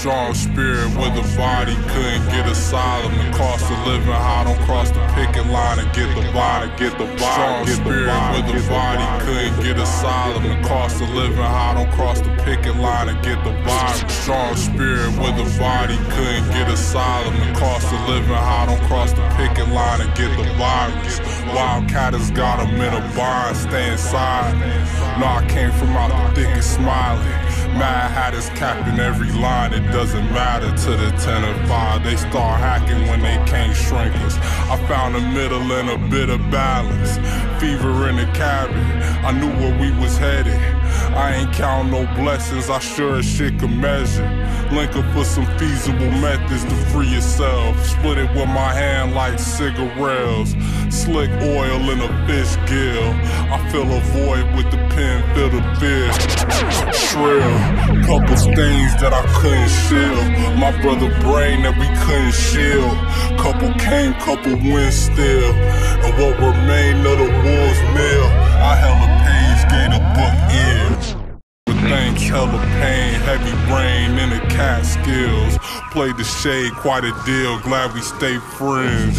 Strong spirit with a body, couldn't get asylum. The cost of living high, don't cross the picket line and get the body, get the body. Strong spirit with a body, couldn't get asylum. The cost of living high, don't cross the picket line and get the body. Strong spirit with a body, couldn't get asylum. The cost of living high, don't cross the picket line and get the virus. Wildcat has got him in a bind, stay inside. No, I came from out the thick and smiling. Mad Hatters capping every line, it doesn't matter to the 10 and 5. They start hacking when they can't shrink us. I found a middle and a bit of balance. Fever in the cabin, I knew where we was headed. I ain't count no blessings, I sure as shit can measure. Link up for some feasible methods to free yourself. Split it with my hand like cigarettes. Slick oil in a fish gill. I fill a void with the pen, fill the fish. Shrill. Couple stains that I couldn't shield. My brother brain that we couldn't shield. Couple came, couple went still. And what remained of the wolves mill. hella pain, heavy brain in the Catskills. Play the shade, quite a deal, glad we stay friends.